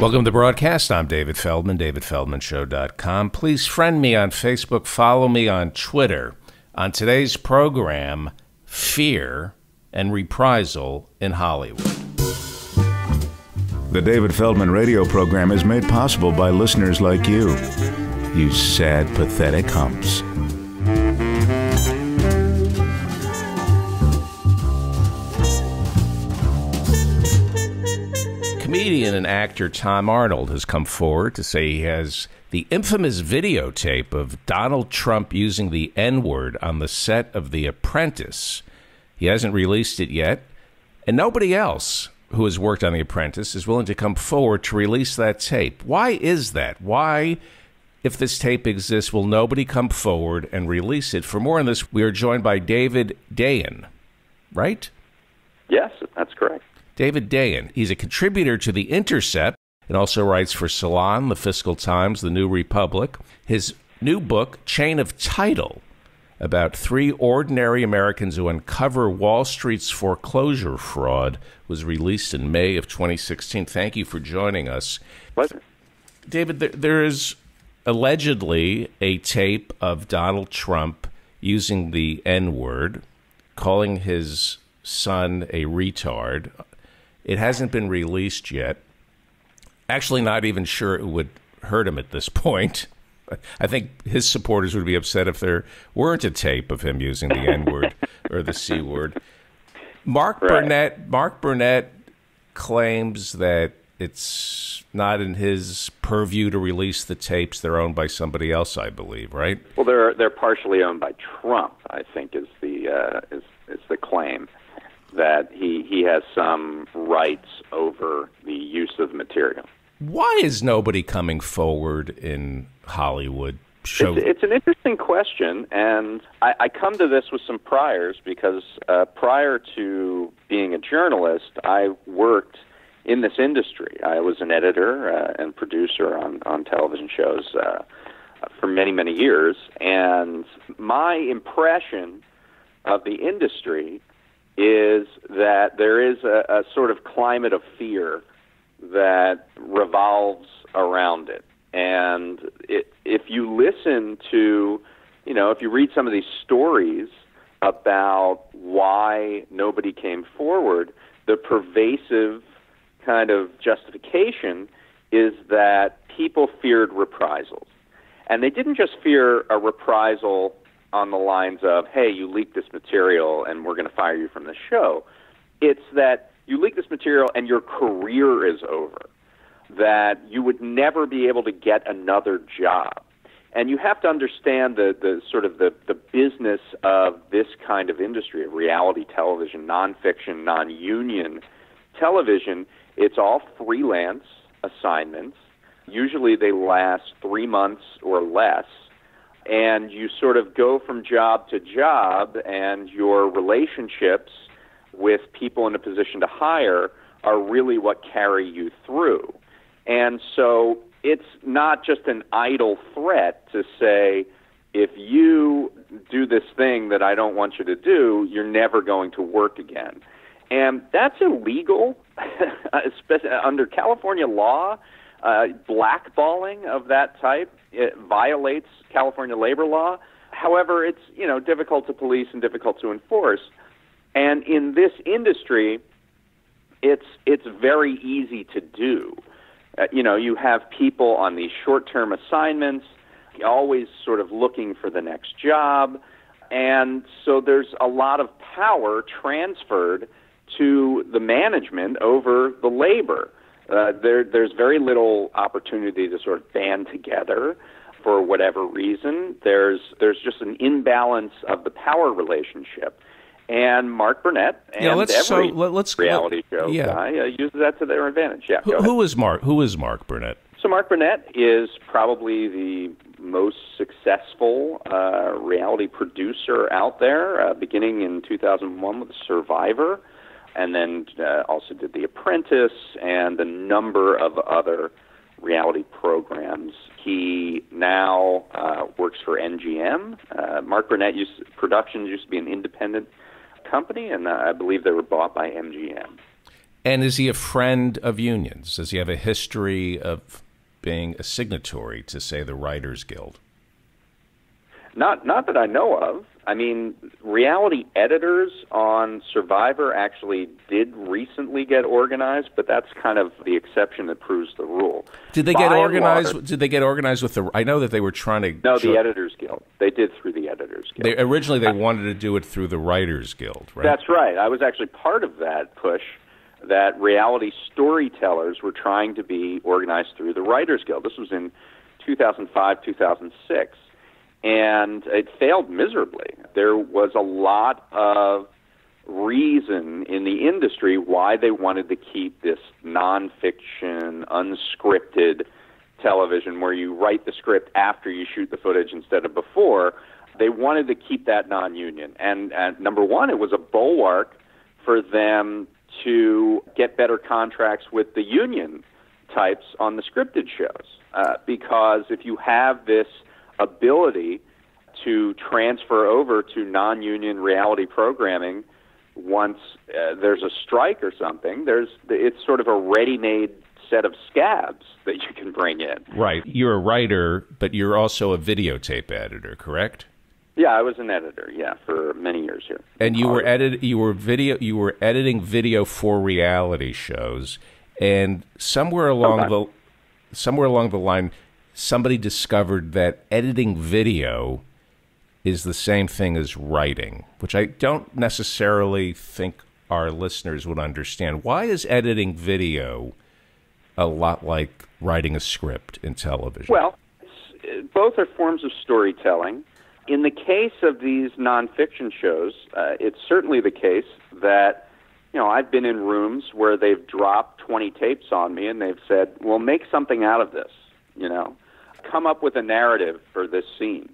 Welcome to the broadcast. I'm David Feldman, davidfeldmanshow.com. Please friend me on Facebook, follow me on Twitter. On today's program, fear and reprisal in Hollywood. The David Feldman radio program is made possible by listeners like you. You sad, pathetic humps. Comedian and actor Tom Arnold has come forward to say he has the infamous videotape of Donald Trump using the N word on the set of The Apprentice. He hasn't released it yet, and nobody else who has worked on The Apprentice is willing to come forward to release that tape. Why is that? Why, if this tape exists, will nobody come forward and release it? For more on this, we are joined by David Dayen, right? Yes, that's correct. David Dayen. He's a contributor to The Intercept and also writes for Salon, The Fiscal Times, The New Republic. His new book, Chain of Title, about three ordinary Americans who uncover Wall Street's foreclosure fraud, was released in May of 2016. Thank you for joining us. Pleasure. David, there, there is allegedly a tape of Donald Trump using the N word, calling his son a retard it hasn't been released yet. Actually, not even sure it would hurt him at this point. I think his supporters would be upset if there weren't a tape of him using the N word or the C word. Mark right. Burnett. Mark Burnett claims that it's not in his purview to release the tapes. They're owned by somebody else, I believe. Right? Well, they're they're partially owned by Trump. I think is the uh, is is the claim that he, he has some rights over the use of material. Why is nobody coming forward in Hollywood? Show- it's, it's an interesting question, and I, I come to this with some priors because uh, prior to being a journalist, I worked in this industry. I was an editor uh, and producer on, on television shows uh, for many, many years, and my impression of the industry is that there is a, a sort of climate of fear that revolves around it. And it, if you listen to, you know, if you read some of these stories about why nobody came forward, the pervasive kind of justification is that people feared reprisals. And they didn't just fear a reprisal on the lines of, hey, you leaked this material and we're going to fire you from the show. It's that you leak this material and your career is over, that you would never be able to get another job. And you have to understand the, the sort of the, the business of this kind of industry, of reality television, nonfiction, non union television. It's all freelance assignments. Usually they last three months or less and you sort of go from job to job, and your relationships with people in a position to hire are really what carry you through. And so it's not just an idle threat to say, if you do this thing that I don't want you to do, you're never going to work again. And that's illegal under California law. Uh, blackballing of that type it violates California labor law. However, it's you know difficult to police and difficult to enforce. And in this industry, it's it's very easy to do. Uh, you know, you have people on these short-term assignments, always sort of looking for the next job, and so there's a lot of power transferred to the management over the labor. Uh, there, there's very little opportunity to sort of band together for whatever reason. There's there's just an imbalance of the power relationship. And Mark Burnett and yeah, let's, every so, let, us reality show yeah. guy uh, uses that to their advantage. Yeah, who, who is Mark? Who is Mark Burnett? So Mark Burnett is probably the most successful uh, reality producer out there, uh, beginning in 2001 with Survivor and then uh, also did The Apprentice and a number of other reality programs. He now uh, works for MGM. Uh, Mark Burnett used Productions used to be an independent company, and uh, I believe they were bought by MGM. And is he a friend of unions? Does he have a history of being a signatory to, say, the Writers Guild? Not, not that I know of. I mean, reality editors on Survivor actually did recently get organized, but that's kind of the exception that proves the rule. Did they By get organized? large- did they get organized with the? I know that they were trying to. no, show- the Editors Guild. They did through the Editors Guild. They originally they wanted to do it through the Writers Guild, right? That's right. I was actually part of that push that reality storytellers were trying to be organized through the Writers Guild. This was in 2005, 2006, and it failed miserably. There was a lot of reason in the industry why they wanted to keep this nonfiction, unscripted television where you write the script after you shoot the footage instead of before. They wanted to keep that non union. And, and number one, it was a bulwark for them to get better contracts with the union types on the scripted shows. Uh, because if you have this ability to transfer over to non union reality programming, once uh, there's a strike or something, there's it's sort of a ready-made set of scabs that you can bring in. right. You're a writer, but you're also a videotape editor, correct? Yeah, I was an editor, yeah, for many years here. And you were edit you were video you were editing video for reality shows, and somewhere along Sometimes. the somewhere along the line, somebody discovered that editing video is the same thing as writing, which I don't necessarily think our listeners would understand. Why is editing video a lot like writing a script in television? Well, both are forms of storytelling. In the case of these nonfiction shows, uh, it's certainly the case that you know I've been in rooms where they've dropped 20 tapes on me and they've said, "Well, make something out of this." You know, come up with a narrative for this scene.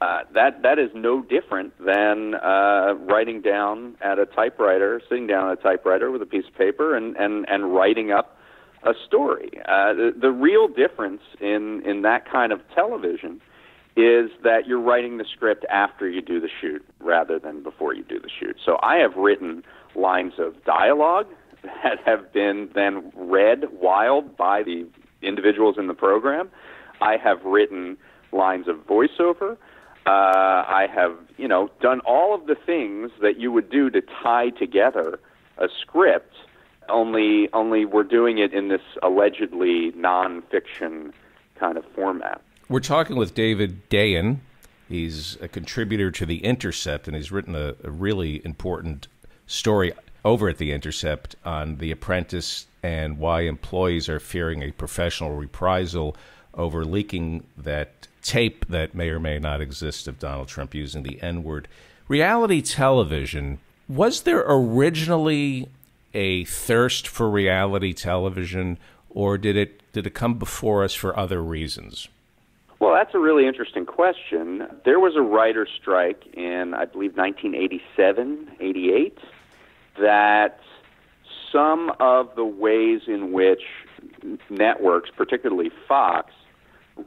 Uh, that that is no different than uh, writing down at a typewriter, sitting down at a typewriter with a piece of paper and and and writing up a story. Uh, the, the real difference in in that kind of television is that you're writing the script after you do the shoot rather than before you do the shoot. So I have written lines of dialogue that have been then read wild by the individuals in the program. I have written lines of voiceover. Uh, I have, you know, done all of the things that you would do to tie together a script. Only, only we're doing it in this allegedly nonfiction kind of format. We're talking with David Dayen. He's a contributor to The Intercept, and he's written a, a really important story over at The Intercept on The Apprentice and why employees are fearing a professional reprisal over leaking that tape that may or may not exist of Donald Trump using the N word. Reality television, was there originally a thirst for reality television, or did it, did it come before us for other reasons? Well, that's a really interesting question. There was a writer's strike in, I believe, 1987, 88, that some of the ways in which networks, particularly Fox,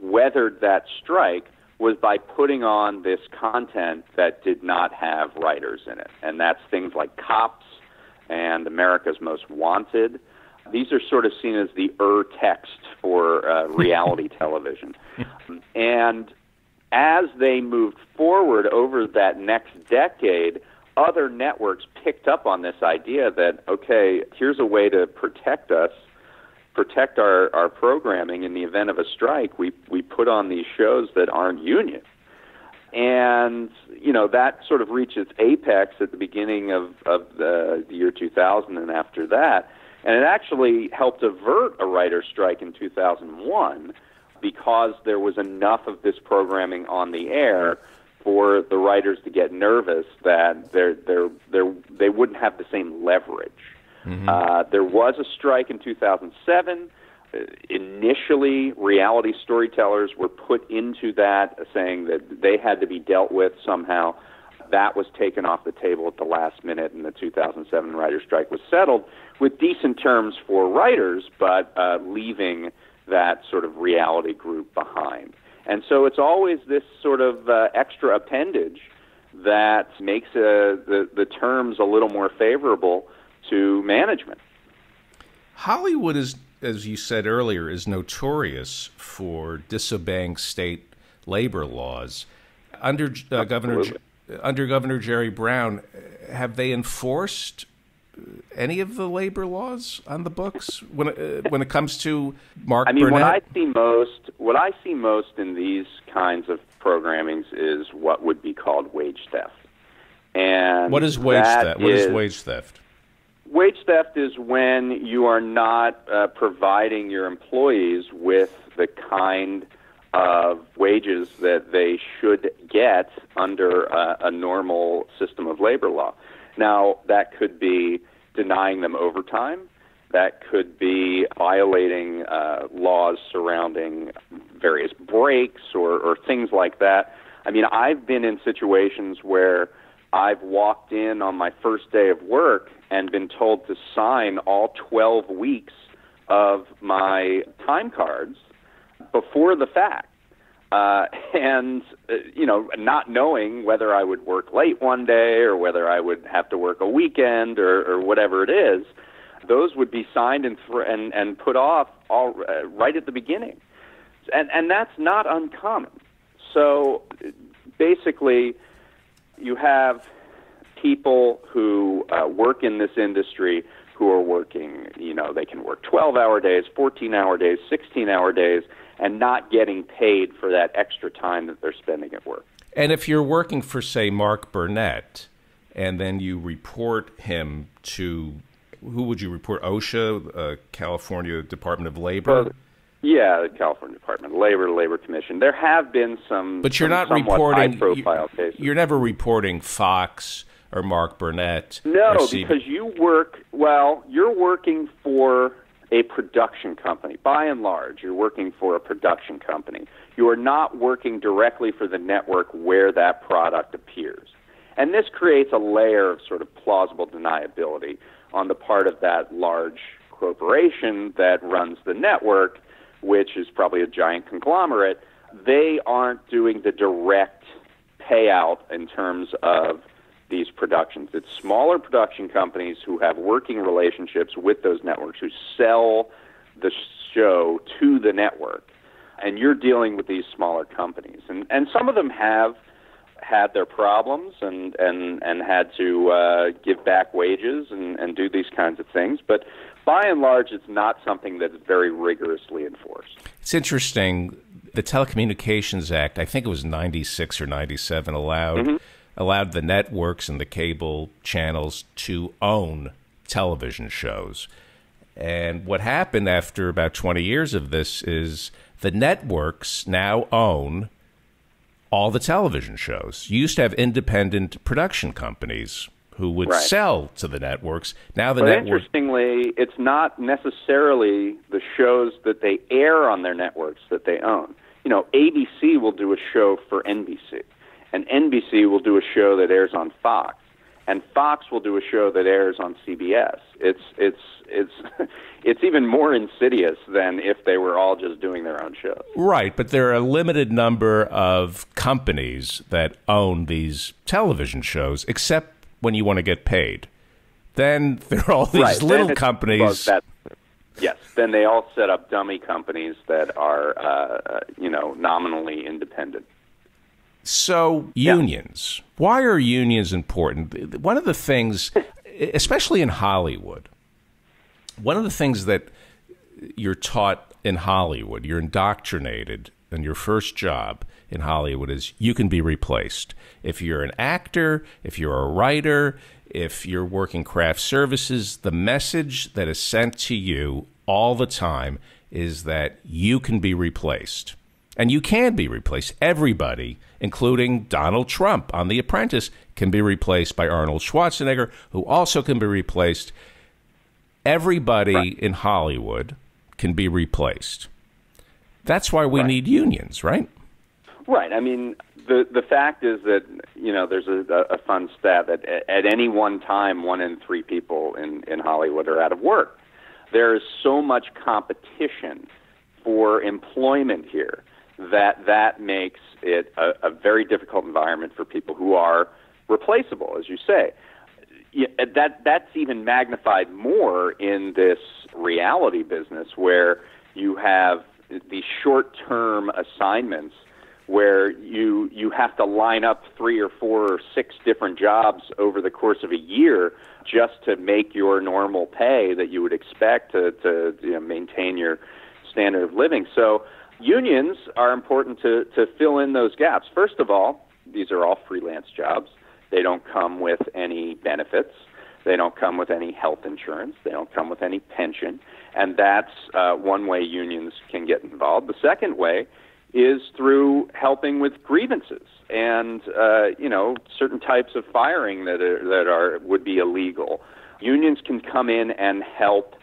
weathered that strike was by putting on this content that did not have writers in it. And that's things like Cops and America's Most Wanted. These are sort of seen as the ur text for uh, reality television. And as they moved forward over that next decade, other networks picked up on this idea that, okay, here's a way to protect us, protect our, our programming in the event of a strike. We, we put on these shows that aren't union. And, you know, that sort of reached its apex at the beginning of, of the, the year 2000 and after that. And it actually helped avert a writer's strike in 2001 because there was enough of this programming on the air for the writers to get nervous that they're, they're, they're, they wouldn't have the same leverage. Uh, there was a strike in 2007. Uh, initially, reality storytellers were put into that, saying that they had to be dealt with somehow. That was taken off the table at the last minute, and the 2007 writer's strike was settled with decent terms for writers, but uh, leaving that sort of reality group behind. And so it's always this sort of uh, extra appendage that makes uh, the, the terms a little more favorable to management. Hollywood is, as you said earlier, is notorious for disobeying state labor laws. Under uh, Governor under Governor Jerry Brown, have they enforced any of the labor laws on the books when it, uh, when it comes to Mark I mean, Burnett? what I see most, what I see most in these kinds of programmings is what would be called wage theft. And what is wage theft? What is is- wage theft? Wage theft is when you are not uh, providing your employees with the kind of wages that they should get under a, a normal system of labor law. Now, that could be denying them overtime. That could be violating uh, laws surrounding various breaks or, or things like that. I mean, I've been in situations where I've walked in on my first day of work and been told to sign all 12 weeks of my time cards before the fact. Uh, and, uh, you know, not knowing whether I would work late one day or whether I would have to work a weekend or, or whatever it is, those would be signed and, th- and, and put off all, uh, right at the beginning. And, and that's not uncommon. So basically, you have people who uh, work in this industry who are working, you know, they can work 12 hour days, 14 hour days, 16 hour days, and not getting paid for that extra time that they're spending at work. And if you're working for, say, Mark Burnett, and then you report him to who would you report? OSHA, uh, California Department of Labor. Yeah, the California Department of Labor, Labor Commission. There have been some, but you're some not reporting. high-profile you- cases. You're never reporting Fox or Mark Burnett. No, because you work, well, you're working for a production company. By and large, you're working for a production company. You are not working directly for the network where that product appears. And this creates a layer of sort of plausible deniability on the part of that large corporation that runs the network, which is probably a giant conglomerate. They aren't doing the direct payout in terms of these productions. It's smaller production companies who have working relationships with those networks who sell the show to the network. And you're dealing with these smaller companies. And and some of them have had their problems and and and had to uh, give back wages and and do these kinds of things, but by and large it's not something that is very rigorously enforced. It's interesting. The Telecommunications Act, I think it was 96 or 97, allowed mm-hmm. allowed the networks and the cable channels to own television shows. And what happened after about 20 years of this is the networks now own all the television shows. You used to have independent production companies who would Right. sell to the networks. Now the But network interestingly, it's not necessarily the shows that they air on their networks that they own. You know, ABC will do a show for NBC, and NBC will do a show that airs on Fox, and Fox will do a show that airs on CBS. It's it's it's it's even more insidious than if they were all just doing their own shows. Right, but there are a limited number of companies that own these television shows, except when you want to get paid. Then there are all these Right, little companies. well, that- yes, then they all set up dummy companies that are, uh, uh, you know, nominally independent. So, unions. Why are unions important? One of the things, especially in Hollywood, one of the things that you're taught in Hollywood, you're indoctrinated in your first job in Hollywood is you can be replaced. If you're an actor, if you're a writer, if you're working craft services, the message that is sent to you all the time is that you can be replaced. And you can be replaced. Everybody, including Donald Trump on The Apprentice, can be replaced by Arnold Schwarzenegger, who also can be replaced. Everybody in Hollywood can be replaced. That's why we need unions, right? Right. I mean, the the fact is that you know there's a, a fun stat that at any one time, one in three people in in Hollywood are out of work. There is so much competition for employment here that that makes it a, a very difficult environment for people who are replaceable, as you say. yeah, that that's even magnified more in this reality business where you have these short-term assignments where you you have to line up three or four or six different jobs over the course of a year just to make your normal pay that you would expect to to you know, maintain your standard of living. So unions are important to to fill in those gaps. First of all, these are all freelance jobs. They don't come with any benefits. They don't come with any health insurance. They don't come with any pension. And that's uh, one way unions can get involved. The second way is through helping with grievances and uh, you know certain types of firing that are, that are would be illegal. Unions can come in and help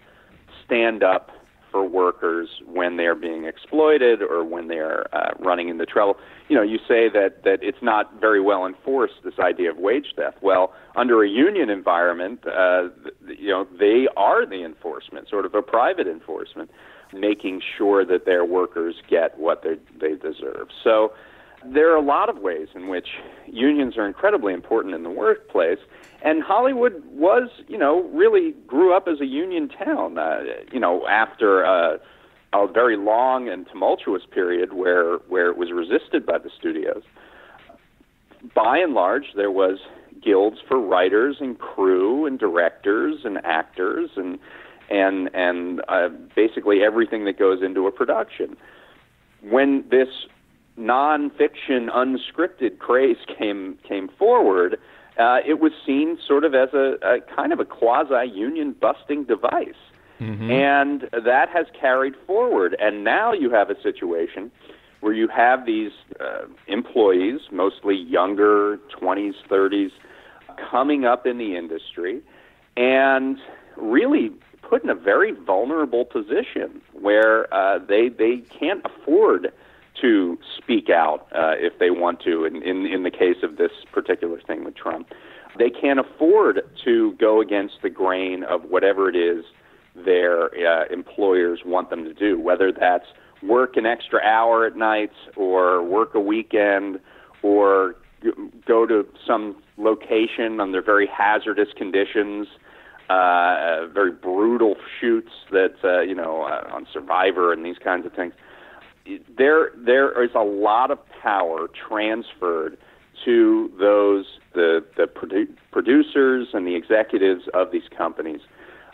stand up for workers when they are being exploited or when they are uh, running into trouble. You know, you say that that it's not very well enforced this idea of wage theft. Well, under a union environment, uh, you know, they are the enforcement, sort of a private enforcement, making sure that their workers get what they they deserve. So there are a lot of ways in which unions are incredibly important in the workplace, and Hollywood was, you know, really grew up as a union town. Uh, you know, after uh, a very long and tumultuous period where where it was resisted by the studios. By and large, there was guilds for writers and crew and directors and actors and and and uh, basically everything that goes into a production. When this nonfiction, unscripted craze came came forward, uh, it was seen sort of as a, a kind of a quasi union busting device. Mm-hmm. And that has carried forward. And now you have a situation where you have these uh, employees, mostly younger, 20s, 30s, coming up in the industry and really put in a very vulnerable position where uh, they, they can't afford to speak out uh, if they want to. In, in in the case of this particular thing with Trump, they can't afford to go against the grain of whatever it is their uh, employers want them to do, whether that's work an extra hour at night or work a weekend or go to some location under very hazardous conditions, uh, very brutal shoots that uh, you know uh, on Survivor and these kinds of things there there is a lot of power transferred to those the the produ- producers and the executives of these companies.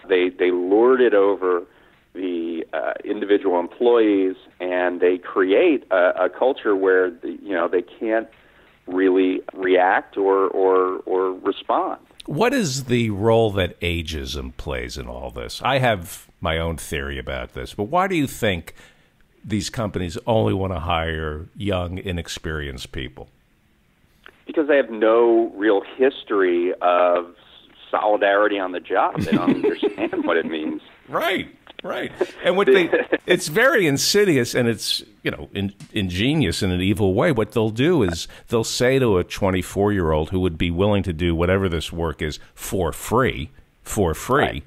They they lord it over the uh, individual employees, and they create a, a culture where the, you know they can't really react or or or respond. What is the role that ageism plays in all this? I have my own theory about this, but why do you think these companies only want to hire young, inexperienced people? Because they have no real history of solidarity on the job. They don't understand what it means. Right, right. And what they, it's very insidious and it's, you know, in, ingenious in an evil way. What they'll do is they'll say to a 24 year old who would be willing to do whatever this work is for free, for free. Right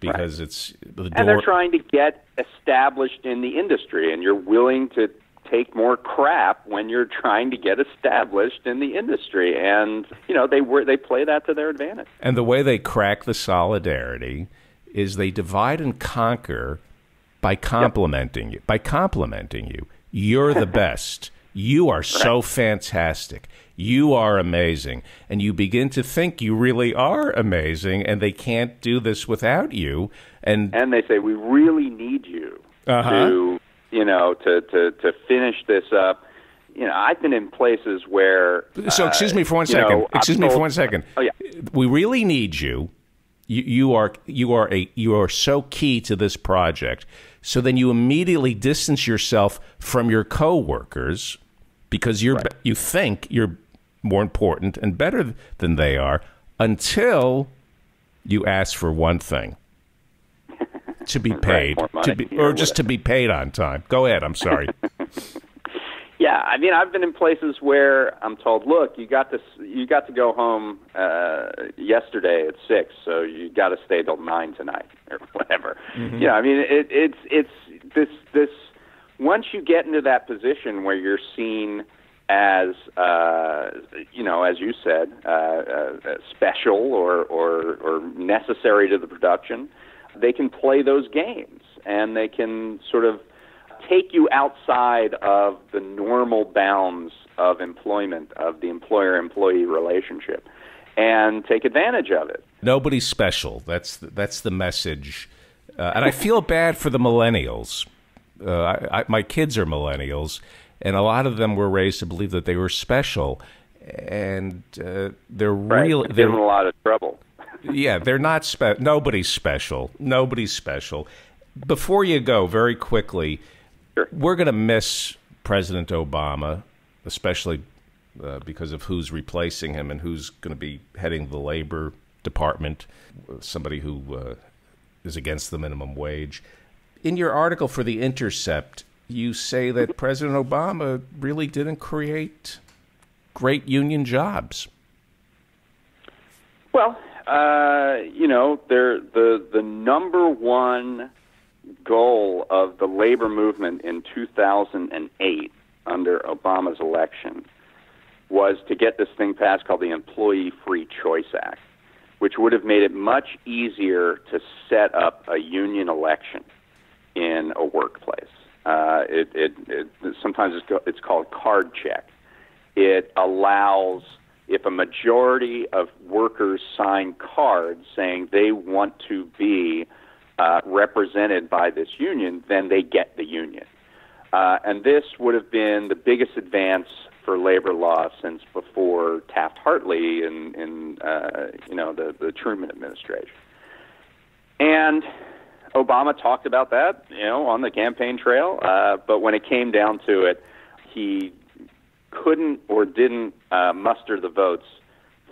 because right. it's the door. And they're trying to get established in the industry, and you're willing to take more crap when you're trying to get established in the industry, and you know they were they play that to their advantage. And the way they crack the solidarity is they divide and conquer by complimenting yep. you. By complimenting you, you're the best. You are right. so fantastic you are amazing. And you begin to think you really are amazing and they can't do this without you. And and they say we really need you uh-huh. to you know to, to to finish this up. You know, I've been in places where. So, excuse me for one uh, second. Know, excuse told, me for one second. Oh yeah. We really need you. You, you are you are a you are so key to this project. So then you immediately distance yourself from your coworkers because you're right. you think you're more important and better than they are until you ask for one thing. To be paid. right, to be, or just to be paid on time. Go ahead i'm sorry. Yeah i mean i've been in places where i'm told look you got to you got to go home uh yesterday at six so you got to stay till nine tonight or whatever. Mm-hmm. yeah i mean it it's it's this this once you get into that position where you're seen as uh, you know, as you said, uh, uh, special or, or or necessary to the production, they can play those games and they can sort of take you outside of the normal bounds of employment of the employer-employee relationship and take advantage of it. Nobody's special. That's the, that's the message, uh, and I feel bad for the millennials. Uh, I, I, my kids are millennials, and a lot of them were raised to believe that they were special, and uh, they're right. really they're in a lot of trouble. yeah, they're not spe- nobody's special. Nobody's special. Before you go, very quickly, sure. we're going to miss President Obama, especially uh, because of who's replacing him and who's going to be heading the Labor Department, somebody who uh, is against the minimum wage. In your article for The Intercept, you say that President Obama really didn't create great union jobs. Well, uh, you know, the the number one goal of the labor movement in 2008 under Obama's election was to get this thing passed called the Employee Free Choice Act, which would have made it much easier to set up a union election in a workplace. Uh, it, it, it, sometimes it's, go, it's called card check. It allows if a majority of workers sign cards saying they want to be uh, represented by this union, then they get the union. Uh, and this would have been the biggest advance for labor law since before Taft Hartley in, in uh, you know the, the Truman administration. And Obama talked about that, you know, on the campaign trail. Uh, but when it came down to it, he couldn't or didn't uh, muster the votes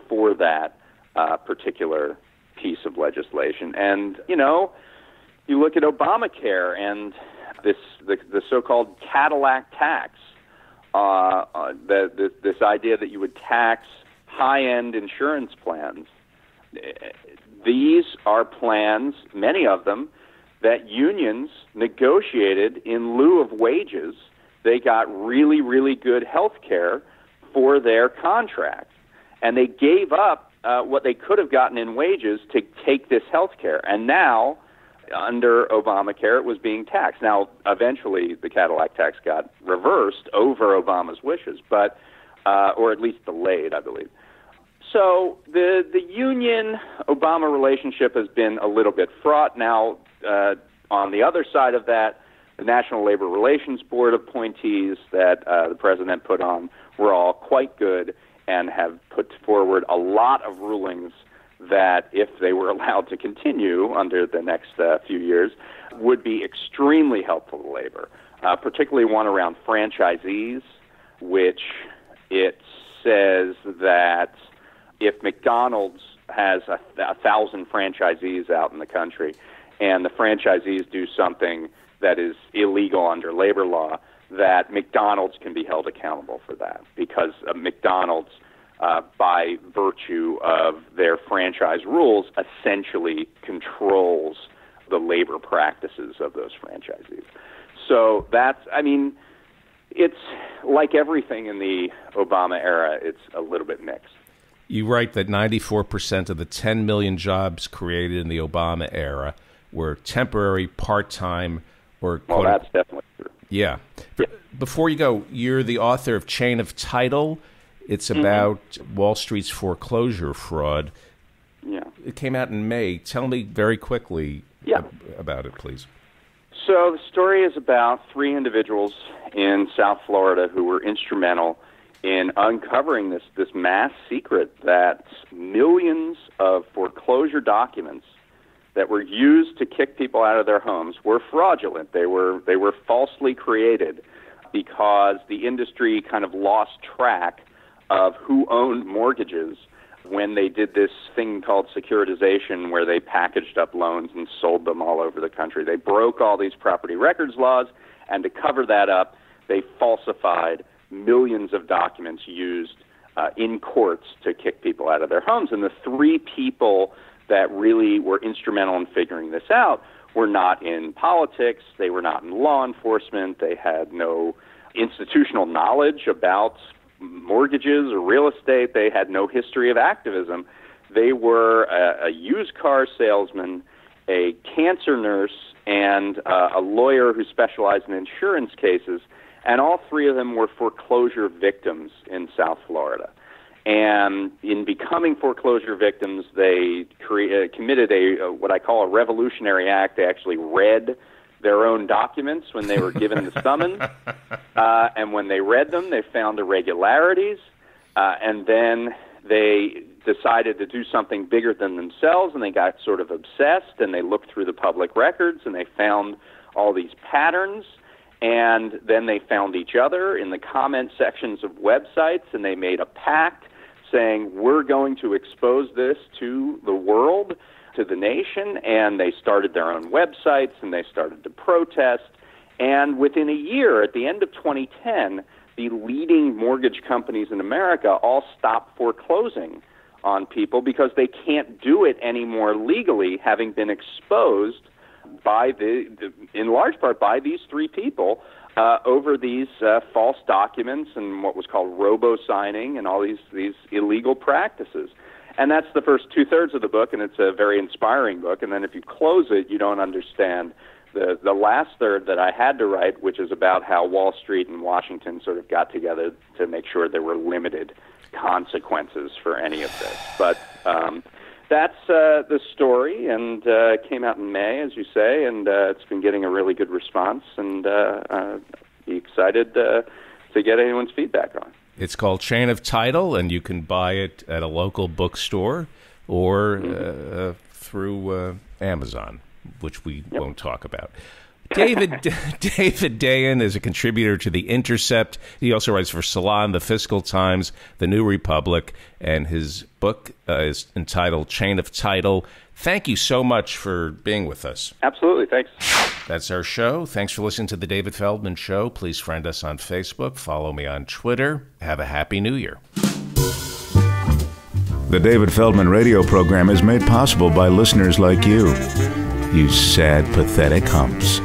for that uh, particular piece of legislation. And you know, you look at Obamacare and this the, the so-called Cadillac tax, uh, uh, the, the, this idea that you would tax high-end insurance plans. These are plans, many of them, that unions negotiated in lieu of wages. They got really, really good health care for their contract. And they gave up uh, what they could have gotten in wages to take this health care. And now, under Obamacare, it was being taxed. Now, eventually, the Cadillac tax got reversed over Obama's wishes, but uh, or at least delayed, I believe. So the the union Obama relationship has been a little bit fraught. Now, uh, on the other side of that, the National Labor Relations Board appointees that uh, the president put on were all quite good and have put forward a lot of rulings that, if they were allowed to continue under the next uh, few years, would be extremely helpful to labor, uh, particularly one around franchisees, which it says that if McDonald's has a, a thousand franchisees out in the country, and the franchisees do something that is illegal under labor law, that McDonald's can be held accountable for that because uh, McDonald's, uh, by virtue of their franchise rules, essentially controls the labor practices of those franchisees. So that's, I mean, it's like everything in the Obama era, it's a little bit mixed. You write that 94% of the 10 million jobs created in the Obama era were temporary, part time, or. quote. That's definitely true. Yeah. yeah. Before you go, you're the author of Chain of Title. It's Mm-hmm. about mm-hmm. Wall Street's foreclosure fraud. Yeah. It came out in May. Tell me very quickly yeah. about it, please. So the story is about three individuals in South Florida who were instrumental in uncovering this this mass secret that millions of foreclosure documents that were used to kick people out of their homes were fraudulent. They were they were falsely created because the industry kind of lost track of who owned mortgages when they did this thing called securitization where they packaged up loans and sold them all over the country. They broke all these property records laws and to cover that up, they falsified millions of documents used uh, in courts to kick people out of their homes. And the three people that really were instrumental in figuring this out were not in politics, they were not in law enforcement, they had no institutional knowledge about mortgages or real estate. They had no history of activism. They were a, a used car salesman, a cancer nurse, and uh, a lawyer who specialized in insurance cases. And all three of them were foreclosure victims in South Florida. And in becoming foreclosure victims, they cre- uh, committed a, uh, what I call a revolutionary act. They actually read their own documents when they were given the summons. Uh, and when they read them, they found irregularities. Uh, and then they decided to do something bigger than themselves, and they got sort of obsessed, and they looked through the public records, and they found all these patterns. And then they found each other in the comment sections of websites, and they made a pact saying, We're going to expose this to the world to the nation, and they started their own websites and they started to protest. And within a year, at the end of 2010, the leading mortgage companies in America all stopped foreclosing on people because they can't do it anymore legally, having been exposed by the, in large part by these three people uh, over these uh, false documents and what was called robo signing and all these these illegal practices. And that's the first two thirds of the book, and it's a very inspiring book. And then if you close it, you don't understand the the last third that I had to write, which is about how Wall Street and Washington sort of got together to make sure there were limited consequences for any of this. But um, that's uh, the story, and uh, came out in May, as you say, and uh, it's been getting a really good response, and uh, uh, be excited uh, to get anyone's feedback on. It's called Chain of Title, and you can buy it at a local bookstore or mm-hmm. uh, through uh, Amazon, which we yep. won't talk about. David David Dayen is a contributor to The Intercept. He also writes for Salon, The Fiscal Times, The New Republic, and his book uh, is entitled Chain of Title. Thank you so much for being with us. Absolutely. Thanks. That's our show. Thanks for listening to The David Feldman Show. Please friend us on Facebook, follow me on Twitter. Have a happy new year. The David Feldman radio program is made possible by listeners like you. You sad, pathetic humps.